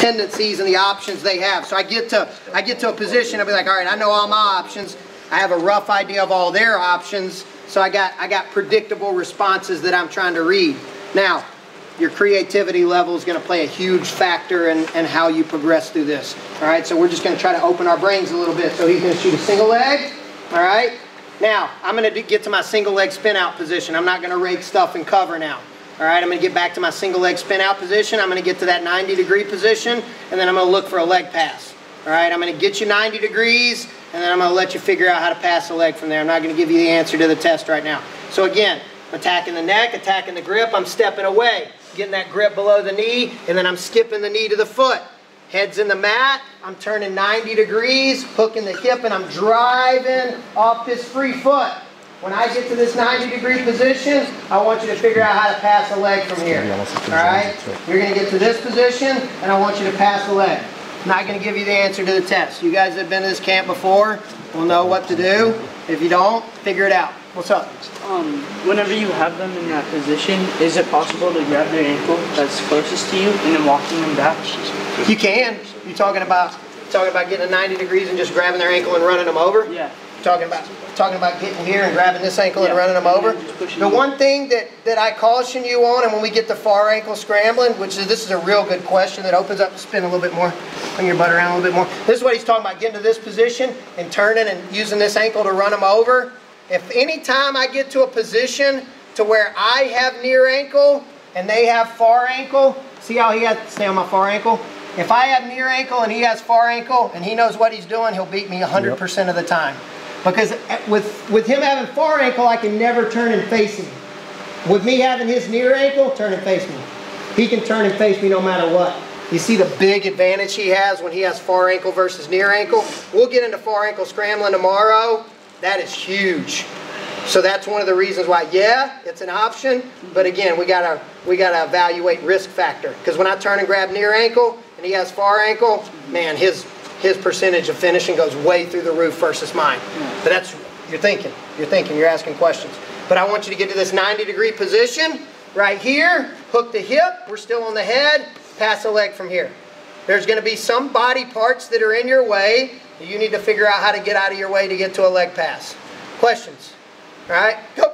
tendencies and the options they have. So I get to I get to a position, I'll be like, all right, I know all my options. I have a rough idea of all their options. So I got I got predictable responses that I'm trying to read. Now, your creativity level is going to play a huge factor in, in how you progress through this. All right, so we're just going to try to open our brains a little bit. So he's going to shoot a single leg. All right. Now, I'm going to get to my single leg spin out position. I'm not going to rake stuff and cover now. All right, I'm going to get back to my single leg spin out position. I'm going to get to that 90 degree position, and then I'm going to look for a leg pass. All right, I'm going to get you 90 degrees, and then I'm going to let you figure out how to pass the leg from there. I'm not going to give you the answer to the test right now. So again, attacking the neck, attacking the grip, I'm stepping away, getting that grip below the knee, and then I'm skipping the knee to the foot. Head's in the mat, I'm turning 90 degrees, hooking the hip, and I'm driving off this free foot. When I get to this 90 degree position, I want you to figure out how to pass a leg from here. All right? You're going to get to this position, and I want you to pass a leg. I'm not going to give you the answer to the test. You guys that have been to this camp before will know what to do. If you don't, figure it out. What's up? Um, whenever you have them in that position, is it possible to grab their ankle that's closest to you and then walking them back? You can. You talking about talking about getting to 90 degrees and just grabbing their ankle and running them over? Yeah. Talking about talking about getting here and grabbing this ankle and Yeah. running them over. The one thing that, that I caution you on, and when we get the far ankle scrambling, which is this is a real good question that opens up, the spin a little bit more, bring your butt around a little bit more. This is what he's talking about, getting to this position and turning and using this ankle to run them over. If any time I get to a position to where I have near ankle and they have far ankle, see how he has to stay on my far ankle? If I have near ankle and he has far ankle and he knows what he's doing, he'll beat me 100% of the time. Because uh, with, with him having far ankle, I can never turn and face him. With me having his near ankle, turn and face me. He can turn and face me no matter what. You see the big advantage he has when he has far ankle versus near ankle? We'll get into far ankle scrambling tomorrow. That is huge. So that's one of the reasons why, yeah, it's an option, but again, we gotta we gotta evaluate risk factor. Because when I turn and grab near ankle and he has far ankle, man, his his percentage of finishing goes way through the roof versus mine. But that's you're thinking, you're thinking, you're asking questions. But I want you to get to this 90 degree position right here, hook the hip, we're still on the head, pass the leg from here. There's going to be some body parts that are in your way. You need to figure out how to get out of your way to get to a leg pass. Questions? All right, go.